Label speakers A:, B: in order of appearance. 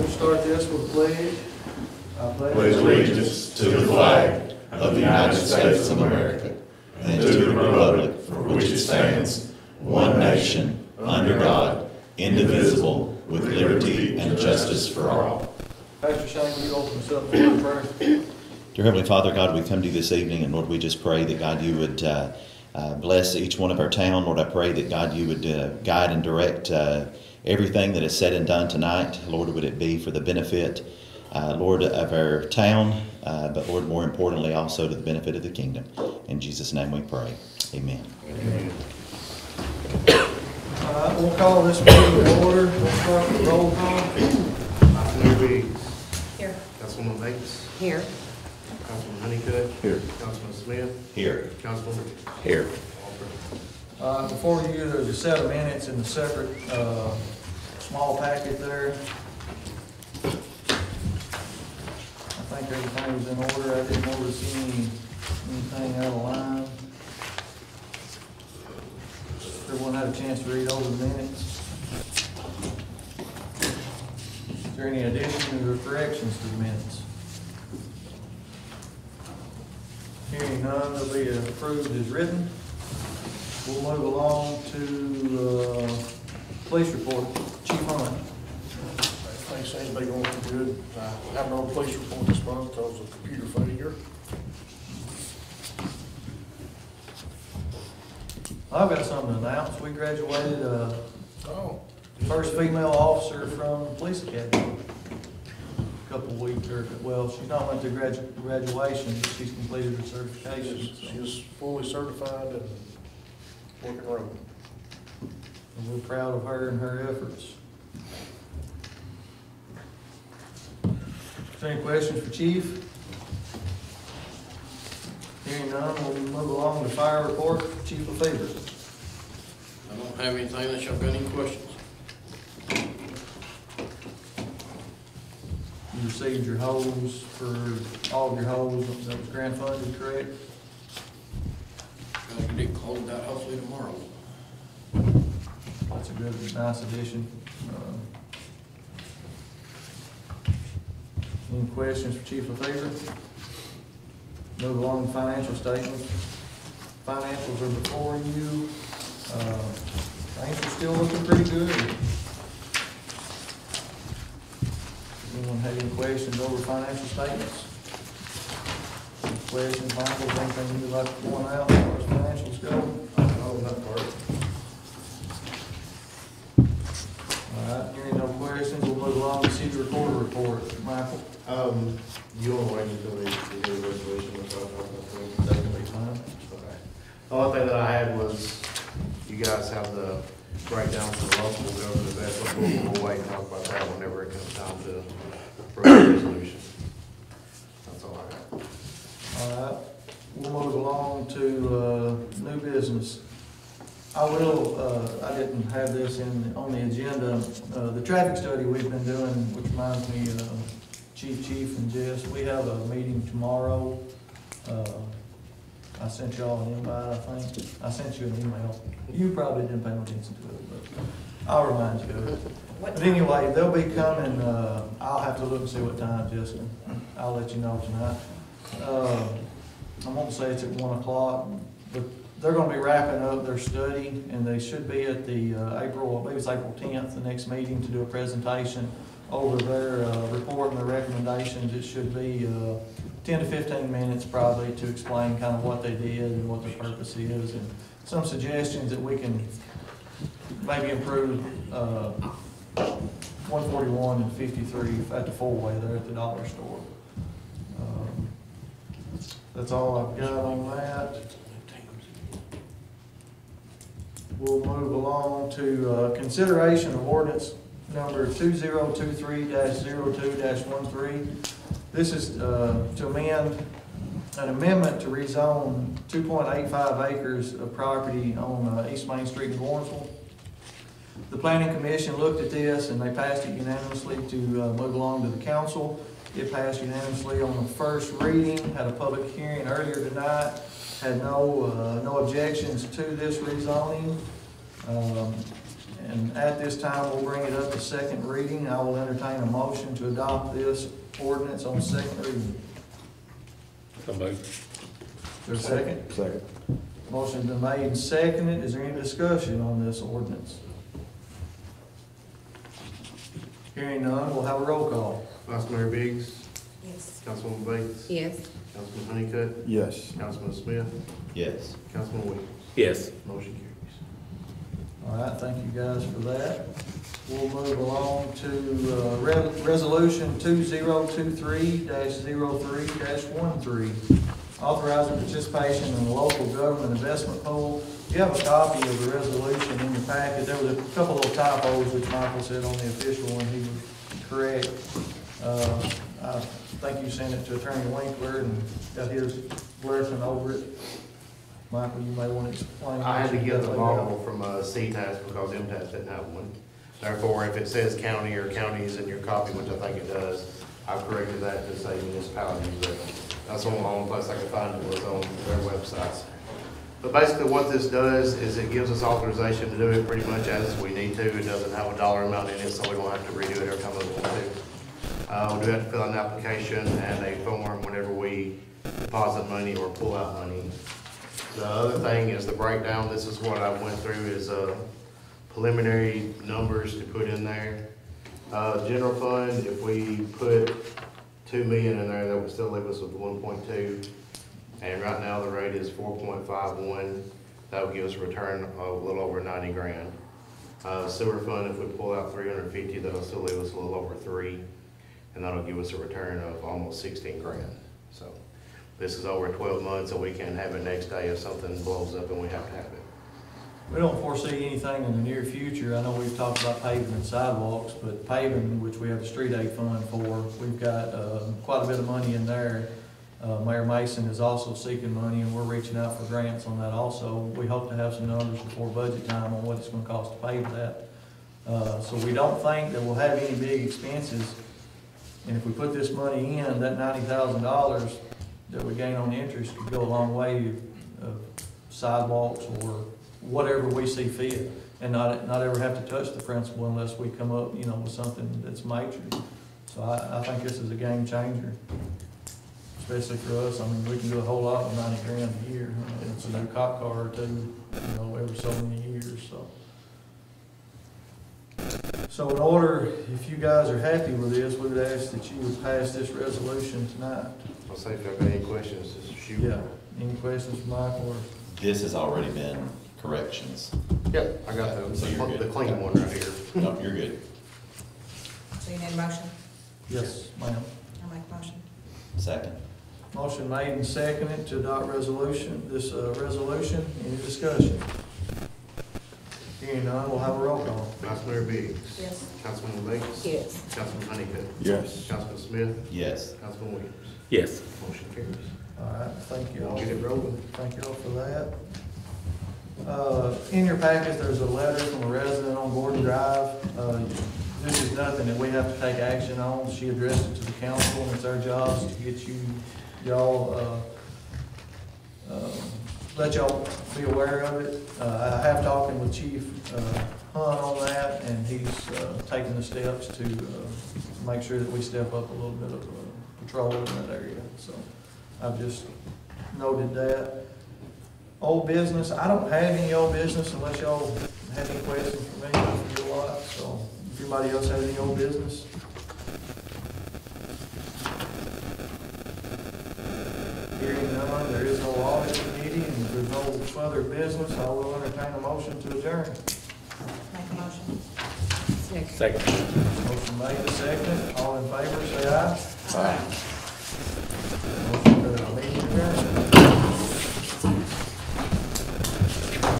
A: we'll start this with pledge. I
B: pledge allegiance to the flag of the United States of America and to the republic for which it stands, one nation, under God, indivisible, with liberty and justice for all.
A: Pastor Shane, will you open us up for prayer?
C: Dear Heavenly Father, God, we come to you this evening, and Lord, we just pray that God, you would uh, uh, bless each one of our town. Lord, I pray that God, you would uh, guide and direct uh, everything that is said and done tonight. Lord, would it be for the benefit, uh, Lord, of our town, uh, but Lord, more importantly, also to the benefit of the kingdom. In Jesus' name we pray. Amen.
A: All right, we'll call this meeting to order. We'll start with roll call.
D: Councilman Biggs.
E: Here.
D: Councilwoman Bates.
E: Here.
D: Councilman Honeycutt.
B: Here.
D: Councilman Smith.
C: Here.
D: Councilman
B: Here.
A: Uh, Before you, there's a set of minutes in the separate, uh, small packet there. I think everything was in order. I didn't notice any, anything out of line. Everyone had a chance to read over the minutes. Is there any additions or corrections to the minutes? Hearing none, they'll be approved as written. We'll move along to, uh, police report. Chief Hunt.
F: Thanks, anybody going good? I have no police report this month because of computer failure.
A: I've got something to announce. We graduated, uh,
F: Oh.
A: first female officer from the police academy. a Couple weeks, or, well, she's not went to gradu- graduation, but she's completed her certification.
F: She is fully certified and working road.
A: And we're proud of her and her efforts. Any questions for chief? Hearing none, we'll move along to the fire report, Chief LaFever.
G: I don't have anything unless y'all got any questions.
A: You received your hose for, all of your hose, that was grant funded, correct?
G: Out hopefully tomorrow.
A: That's a good, nice addition. Uh, Any questions for Chief LaFever? Move along to financial statements. Financials are before you. Uh, Things are still looking pretty good. Anyone have any questions over financial statements? Any Questions, Michael, anything you'd like to point out financials go?
D: Oh, that part.
A: All right, hearing no questions, we'll move along to city recorder report.
D: Um, you wait until the resolution, which. Okay. The only thing that I had was, you guys have the breakdown for the local government investment, we'll, we'll wait and talk about that whenever it comes time to approve the resolution. That's all I got.
A: All right, we'll move along to, uh, new business. I will, uh, I didn't have this in, on the agenda, uh, the traffic study we've been doing, which reminds me, uh, Chief, Chief and Jess, we have a meeting tomorrow. Uh, I sent y'all an invite, I think, I sent you an email. You probably didn't pay no attention to it, but I'll remind you of it. But anyway, they'll be coming, uh, I'll have to look and see what time, Jessica. I'll let you know tonight. Uh, I won't say it's at one o'clock, but they're gonna be wrapping up their study, and they should be at the, uh, April, I believe it's April tenth, the next meeting, to do a presentation over their, uh, report and their recommendations. It should be, uh, ten to fifteen minutes probably to explain kind of what they did and what their purpose is, and some suggestions that we can maybe improve, uh, one forty-one and fifty-three at the four-way there at the dollar store. Um, That's all I've got on that. We'll move along to, uh, consideration of ordinance number two zero two three 2 13 This is, uh, to amend, an amendment to rezone two point eight five acres of property on, uh, East Main Street in Lawrenceville. The planning commission looked at this and they passed it unanimously to, uh, move along to the council. It passed unanimously on the first reading, had a public hearing earlier tonight, had no, uh, no objections to this rezoning. Um, And at this time, we'll bring it up to second reading. I will entertain a motion to adopt this ordinance on second reading.
E: So moved.
A: Is there a second?
E: Second.
A: Motion's been made and seconded. Is there any discussion on this ordinance? Hearing none, we'll have a roll call.
D: Vice Mayor Biggs,
H: Yes.
D: Councilwoman Bates,
H: Yes.
D: Councilman Honeycutt,
E: Yes.
D: Councilman Smith,
C: Yes.
D: Councilman Williams.
E: Yes.
D: Motion carries.
A: All right, thank you guys for that. We'll move along to uh, Re- Resolution 2023-03-13, authorizing participation in the local government investment pool. You have a copy of the resolution in your packet. There was a couple of typos, which Michael said on the official one, he was correct. Uh, I think you sent it to Attorney Winkler and got his blessing over it. Michael, you may want to explain.
D: I had to get the
A: what you got laid out.
D: model from uh, CTAS because MTAS didn't have one. Therefore, if it says county or counties in your copy, which I think it does, I've corrected that to say municipalities, but that's the only place I could find it was on their websites. But basically what this does is it gives us authorization to do it pretty much as we need to. It doesn't have a dollar amount in it, so we don't have to redo it every time we want to. Uh, we do have to fill out an application and a form whenever we deposit money or pull out money. The other thing is the breakdown, this is what I went through, is uh, preliminary numbers to put in there. Uh, General fund, if we put two million in there, that would still leave us with one point two. And right now, the rate is four point five one, that would give us a return of a little over ninety grand. Uh, Sewer fund, if we pull out three hundred fifty, that'll still leave us a little over three, and that'll give us a return of almost sixteen grand, so. This is over twelve months, and we can have it next day if something blows up and we have to have it.
A: We don't foresee anything in the near future. I know we've talked about paving and sidewalks, but paving, which we have the street aid fund for, we've got, uh, quite a bit of money in there. Uh, Mayor Mason is also seeking money and we're reaching out for grants on that also. We hope to have some numbers before budget time on what it's gonna cost to pave that. Uh, so we don't think that we'll have any big expenses. And if we put this money in, that ninety thousand dollars that we gain on interest could go a long way of sidewalks or whatever we see fit, and not, not ever have to touch the principal unless we come up, you know, with something that's major. So I, I think this is a game changer, especially for us. I mean, we can do a whole lot with ninety grand a year. It's a new cop car or two, you know, every so many years, so. So in order, if you guys are happy with this, we would ask that you would pass this resolution tonight.
D: I'll say if you have any questions, just shoot.
A: Yeah, any questions from Michael or?
C: This has already been corrections.
D: Yep, I got the,
C: So you're
D: the
C: good.
D: clean one right here.
C: No, you're good.
H: So you need a motion?
A: Yes, ma'am.
H: I'll make a motion.
C: Second.
A: Motion made and seconded to adopt resolution, this, uh, resolution. Any discussion? Hearing none, we'll have a roll call.
D: Vice Mayor Biggs.
H: Yes.
D: Councilman Bates.
H: Yes.
D: Councilman Honeycutt.
E: Yes.
D: Councilman Smith.
C: Yes.
D: Councilman Williams.
E: Yes.
D: Motion carries.
A: All right, thank you all.
D: get it rolling.
A: Thank you all for that. Uh, In your package, there's a letter from a resident on Gordon Drive. Uh, This is nothing that we have to take action on. She addressed it to the council, and it's our jobs to get you, y'all, uh, let y'all be aware of it. Uh, I have talking with Chief uh, Hunt on that, and he's uh, taking the steps to uh, make sure that we step up a little bit of uh, patrol in that area. So I've just noted that. Old business, I don't have any old business unless y'all have any questions for me, a lot, so if anybody else has any old business? Hearing none, there is no audit committee, and there's no further business, I will entertain a motion to adjourn.
H: Make a motion. Second.
E: Second.
A: Motion made, a second, all in favor, say aye.
E: Aye.
A: Motion carried. Meeting adjourned.